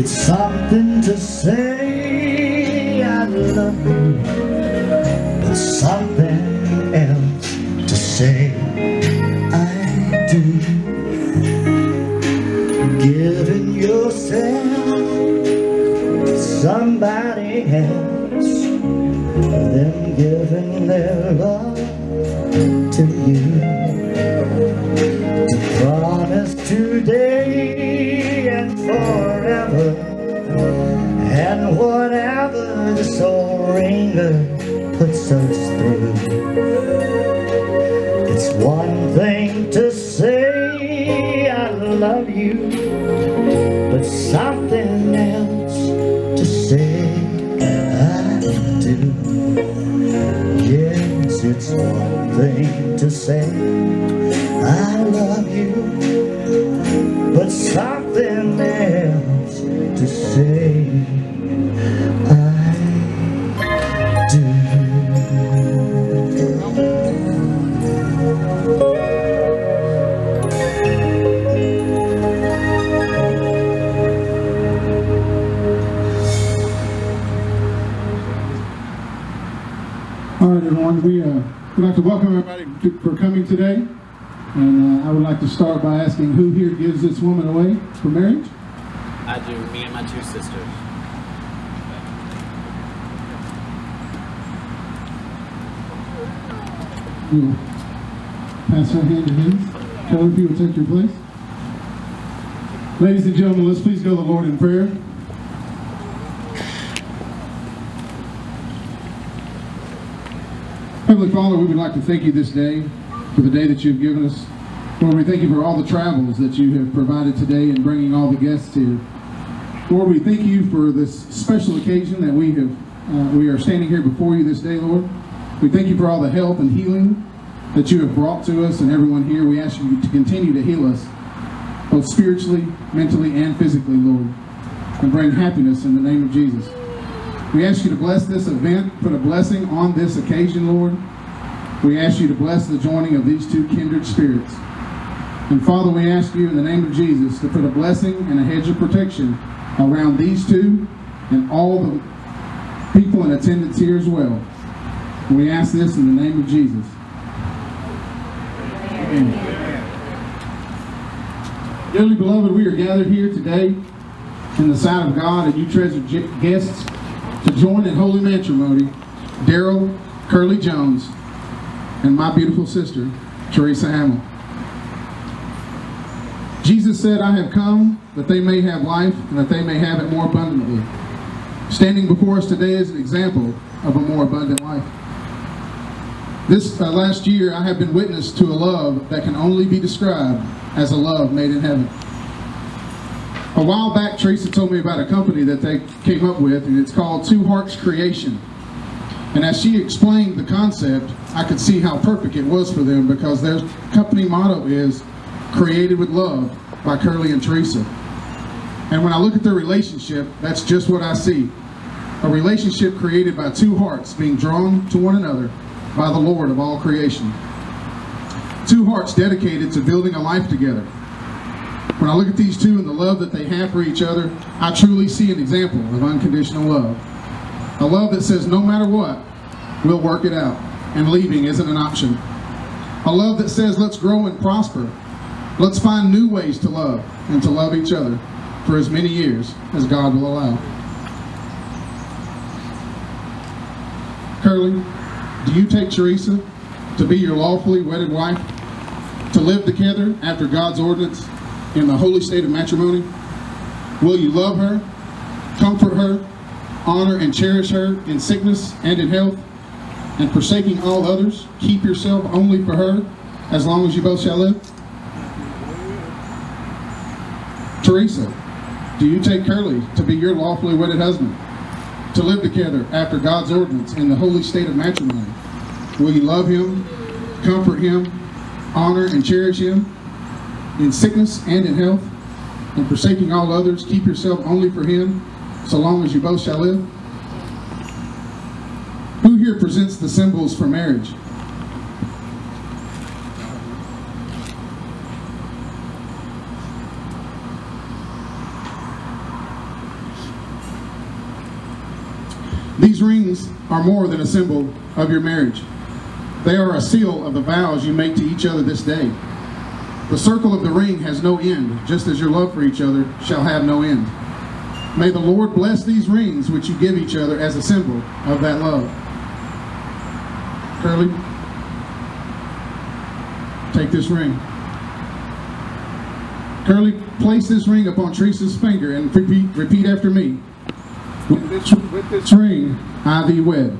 It's something to say I love you, but something else to say I do. Giving yourself somebody else today. And uh, I would like to start by asking who here gives this woman away for marriage? I do, me and my two sisters. Pass her hand to him. Kelly, if you will take your place. Ladies and gentlemen, let's please go to the Lord in prayer. Heavenly Father, we would like to thank you this day for the day that you've given us. Lord, we thank you for all the travels that you have provided today and bringing all the guests here. Lord, we thank you for this special occasion that we have. Uh, we are standing here before you this day, Lord. We thank you for all the help and healing that you have brought to us and everyone here. We ask you to continue to heal us, both spiritually, mentally, and physically, Lord, and bring happiness in the name of Jesus. We ask you to bless this event, put a blessing on this occasion, Lord. We ask you to bless the joining of these two kindred spirits. And Father, we ask you in the name of Jesus to put a blessing and a hedge of protection around these two and all the people in attendance here as well. We ask this in the name of Jesus. Amen. Dearly beloved, we are gathered here today in the sight of God and you treasured guests to join in holy matrimony Daryl Curly Jones and my beautiful sister, Teresa Hamill. Jesus said, I have come that they may have life and that they may have it more abundantly. Standing before us today is an example of a more abundant life. This uh, last year, I have been witness to a love that can only be described as a love made in heaven. A while back, Teresa told me about a company that they came up with, and it's called Two Hearts Creation. And as she explained the concept, I could see how perfect it was for them because their company motto is created with love by Curly and Teresa. And when I look at their relationship, that's just what I see. A relationship created by two hearts being drawn to one another by the Lord of all creation. Two hearts dedicated to building a life together. When I look at these two and the love that they have for each other, I truly see an example of unconditional love. A love that says no matter what, we'll work it out, and leaving isn't an option. A love that says let's grow and prosper. Let's find new ways to love and to love each other for as many years as God will allow. Curly, do you take Teresa to be your lawfully wedded wife, to live together after God's ordinance in the holy state of matrimony? Will you love her, comfort her, honor and cherish her in sickness and in health, and forsaking all others, keep yourself only for her as long as you both shall live? Teresa, do you take Curly to be your lawfully wedded husband, to live together after God's ordinance in the holy state of matrimony? Will you love him, comfort him, honor and cherish him in sickness and in health, and forsaking all others, keep yourself only for him so long as you both shall live? Who here presents the symbols for marriage? These rings are more than a symbol of your marriage. They are a seal of the vows you make to each other this day. The circle of the ring has no end, just as your love for each other shall have no end. May the Lord bless these rings which you give each other as a symbol of that love. Curly, take this ring. Curly, place this ring upon Teresa's finger and repeat, repeat after me. With this, with this ring, I thee wed.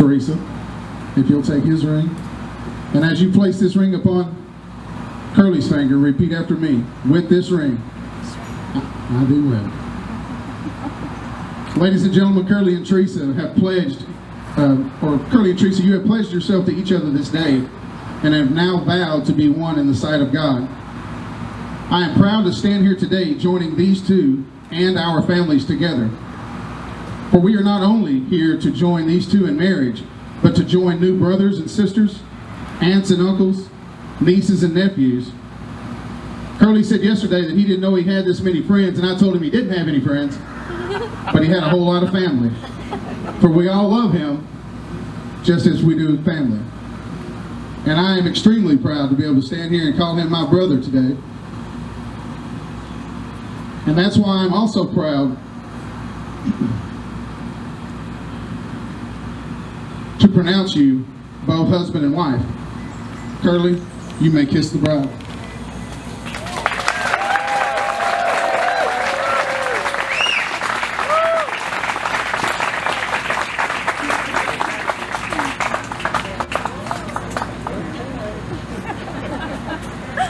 Teresa, if you'll take his ring. And as you place this ring upon Curly's finger, repeat after me. With this ring, I, do wed. Ladies and gentlemen, Curly and Teresa have pledged, uh, or Curly and Teresa, you have pledged yourself to each other this day and have now vowed to be one in the sight of God. I am proud to stand here today joining these two and our families together. For we are not only here to join these two in marriage, but to join new brothers and sisters, aunts and uncles, nieces and nephews. Curly said yesterday that he didn't know he had this many friends, and I told him he didn't have any friends, but he had a whole lot of family. For we all love him just as we do family. And I am extremely proud to be able to stand here and call him my brother today. And that's why I'm also proud to pronounce you both husband and wife. Curly, you may kiss the bride.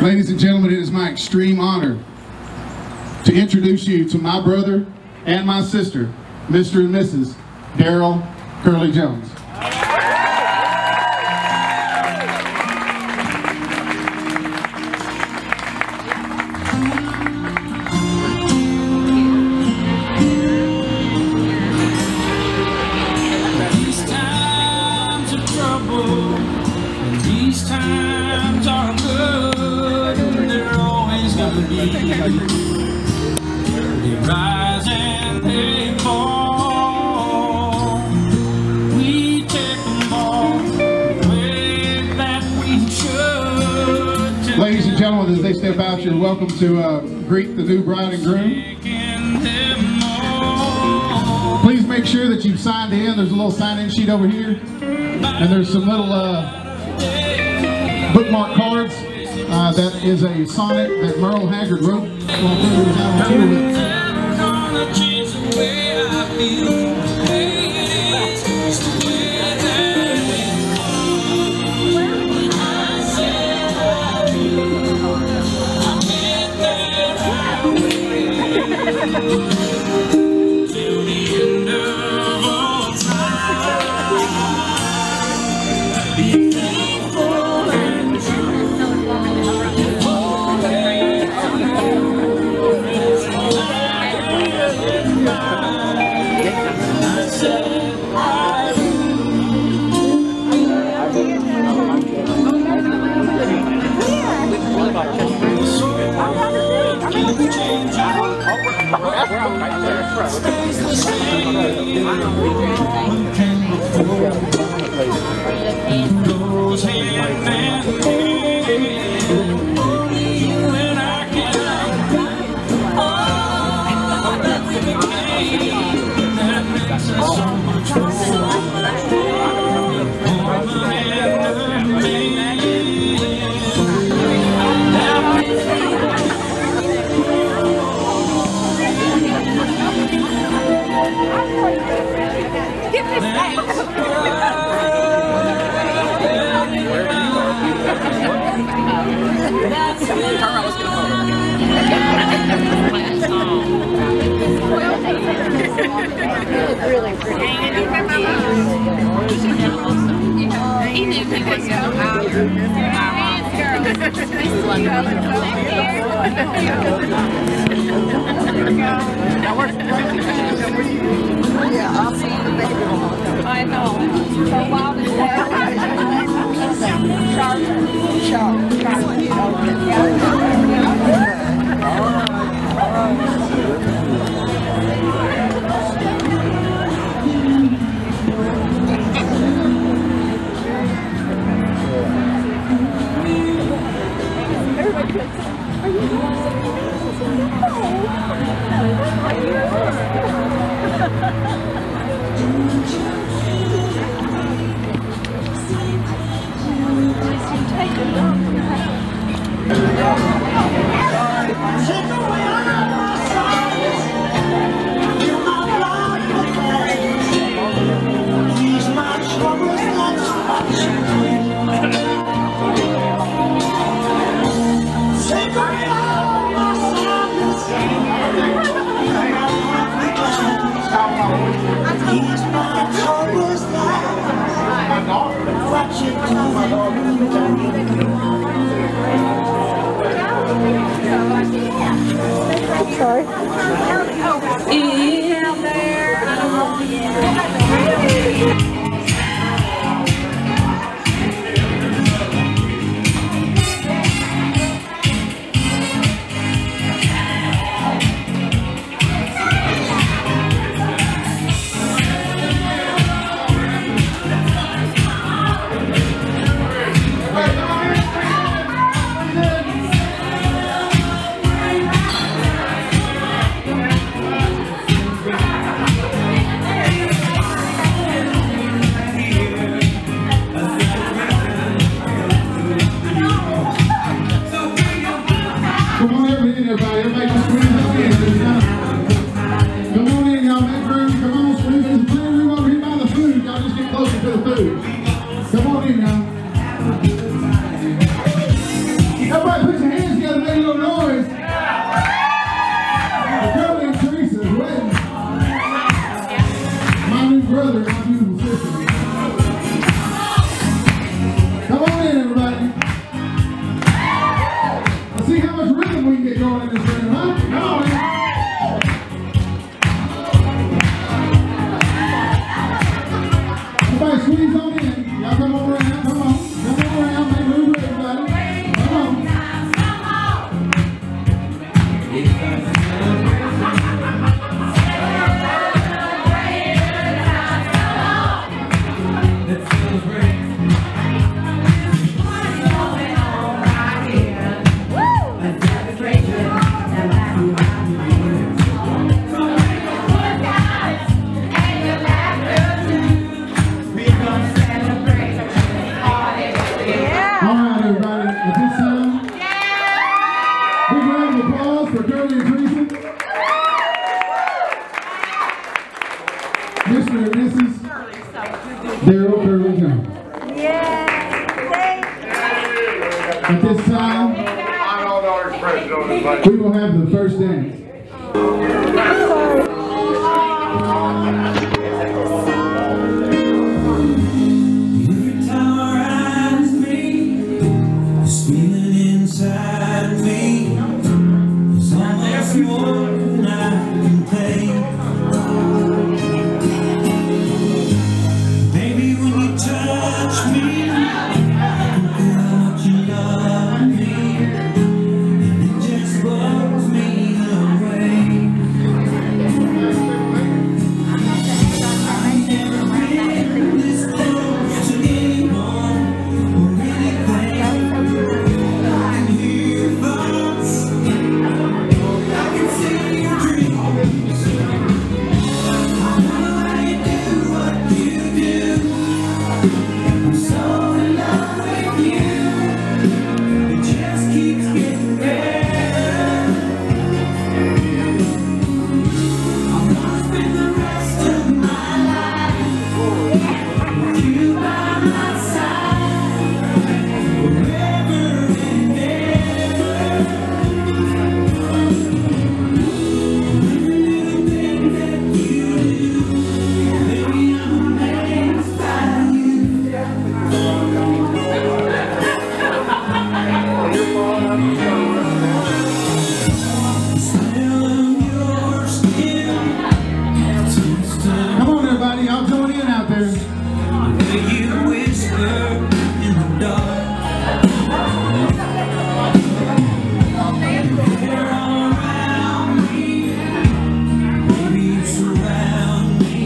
Ladies and gentlemen, it is my extreme honor to introduce you to my brother and my sister, Mr. and Mrs. Daryl Curly Jones. Welcome to uh, greet the new bride and groom. Please make sure that you've signed in. There's a little sign-in sheet over here, and there's some little uh, bookmark cards. Uh, that is a sonnet that Merle Haggard wrote while Curly was out on tour with. I'm gonna can look forward really pretty. yeah, I'll see the baby one. I know. So wild and Charlotte. Take a look. I don't have the first dance.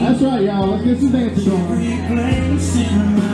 That's right, y'all. Let's get some dancing going.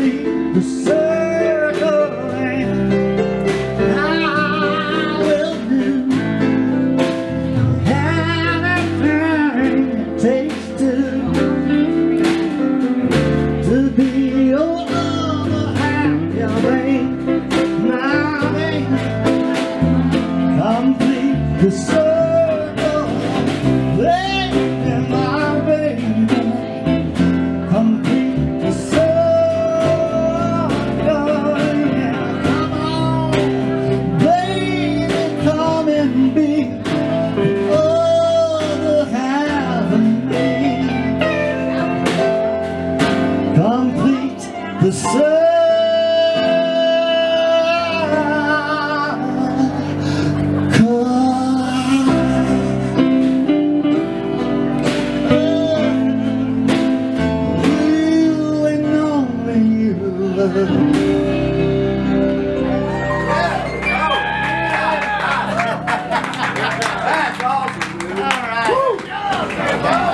me.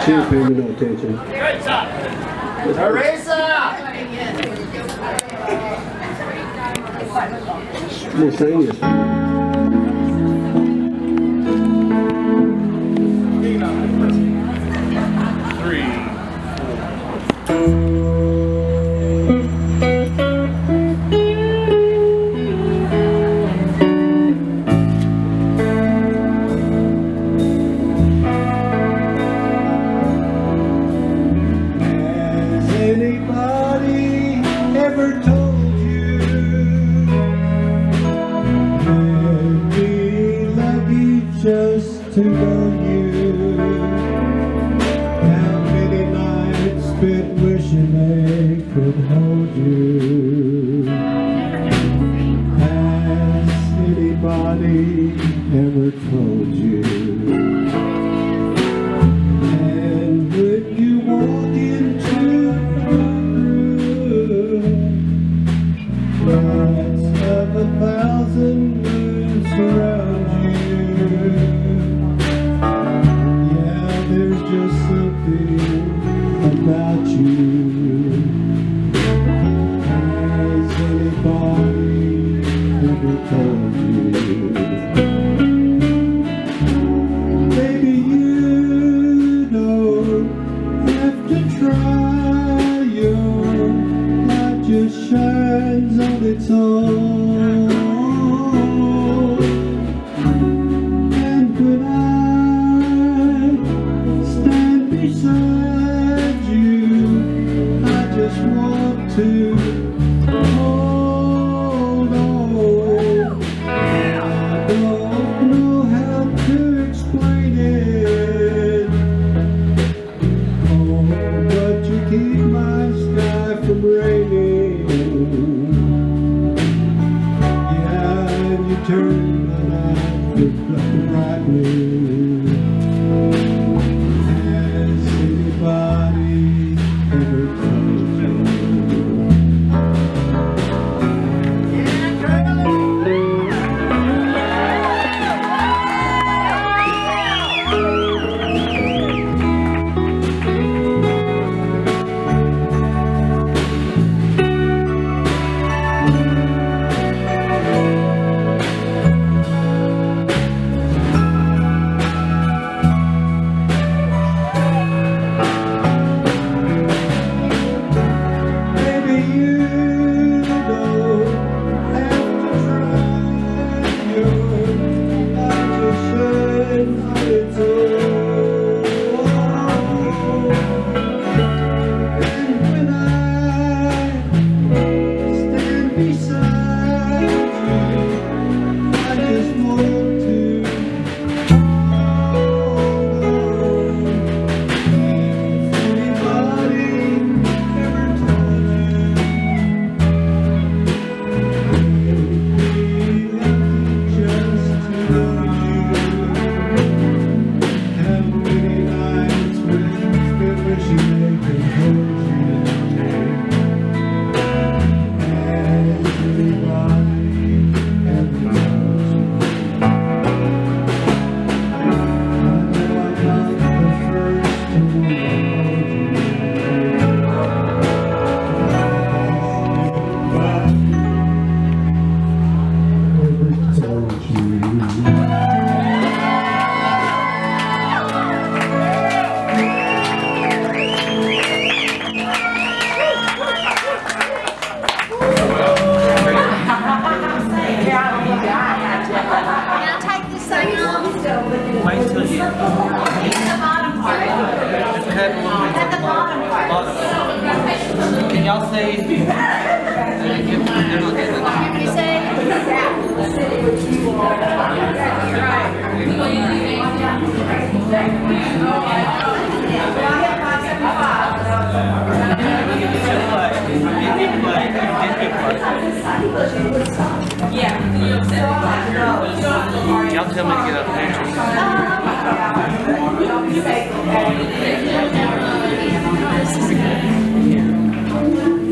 She ain't paying me no attention. Teresa! return. Y'all say? You say? Y'all tell me to get up there. Now you get to.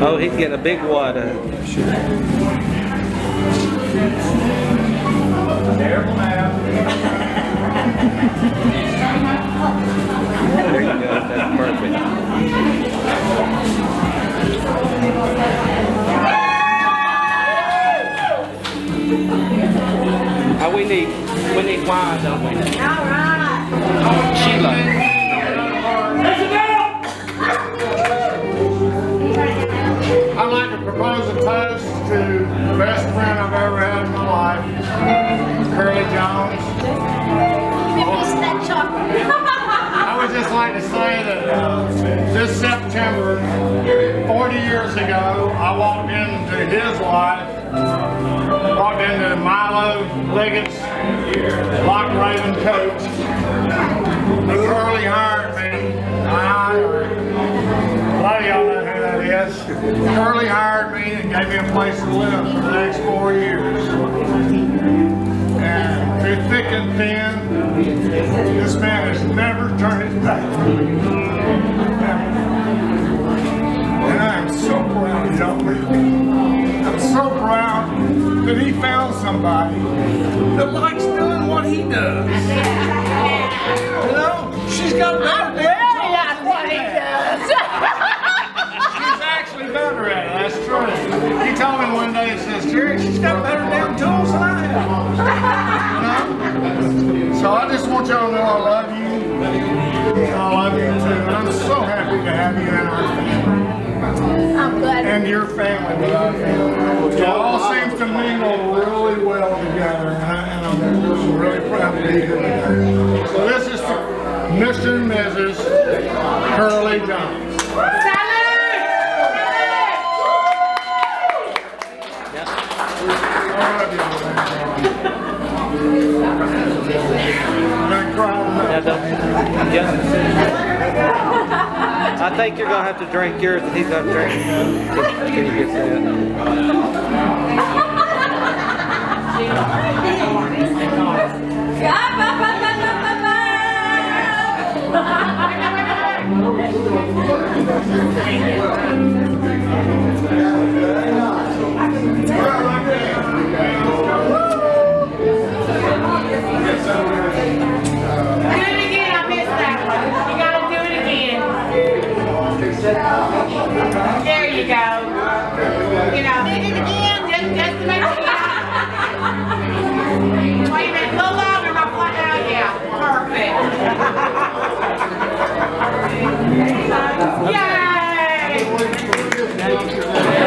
Oh, he's getting a big water. There you go. That's perfect. Oh, we need we need wine, don't we? All right. Sheila. I'd like to propose a toast to the best friend I've ever had in my life, Curly Jones. Finish that chocolate. I would just like to say that uh, this September, 40 years ago, I walked into his life, walked into Milo Liggett's Loch Raven coach, and Curly hired me. I, or a is. Curly hired me and gave me a place to live for the next four years. And through thick and thin, this man has never turned his back. And I am so proud of young. I'm so proud that he found somebody that likes doing what he does. You know, she's got better damn tools than he has. She's better at it, that's true. He told me one day, he says, Jerry, she's got better damn tools than I have. You know? So I just want y'all to know I love you. I love you too. And I'm so happy to have you in our family. I'm glad. And your family with our family. It all seems to mingle really well together. And, I, and I'm really proud to be here today. So this is Mr. and Mrs. Curly Jones. Yeah. I think you're going to have to drink yours and he's going to drink Can you get that? There you go. You know, it again, just, just to make sure. Wait a minute, a little longer, my yeah, perfect. Yay!